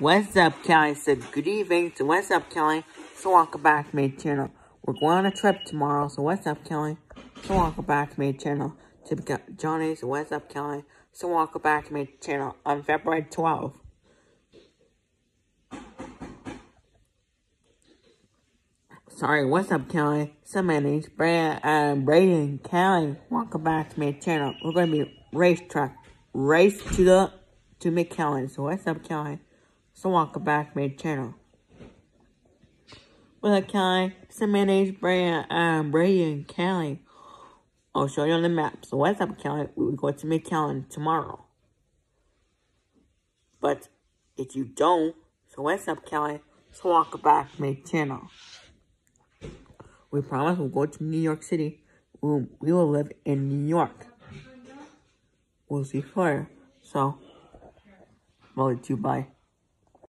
What's up, Kelly? Said good evening. So what's up, Kelly? So welcome back to my channel. We're going on a trip tomorrow. So what's up, Kelly? So welcome back to my channel. To Johnny's. So what's up, Kelly? So welcome back to my channel on February 12th. Sorry, what's up, Kelley? Somebody's Brad, uh, Bradyn, Kelly. Welcome back to my channel. We're going to be racetrack. Race to the, to McKellen. So what's up, Kelly? So welcome back my channel. What's up, Kelly? Somebody's Brad, uh, Bradyn, Kelley. I'll show you on the map. So what's up, Kelly? We go to McKellen tomorrow. But if you don't, so what's up, Kelly? So welcome back my channel. We promise we'll go to New York City. We'll, we will live in New York. We'll see fire. So, I'll you bye.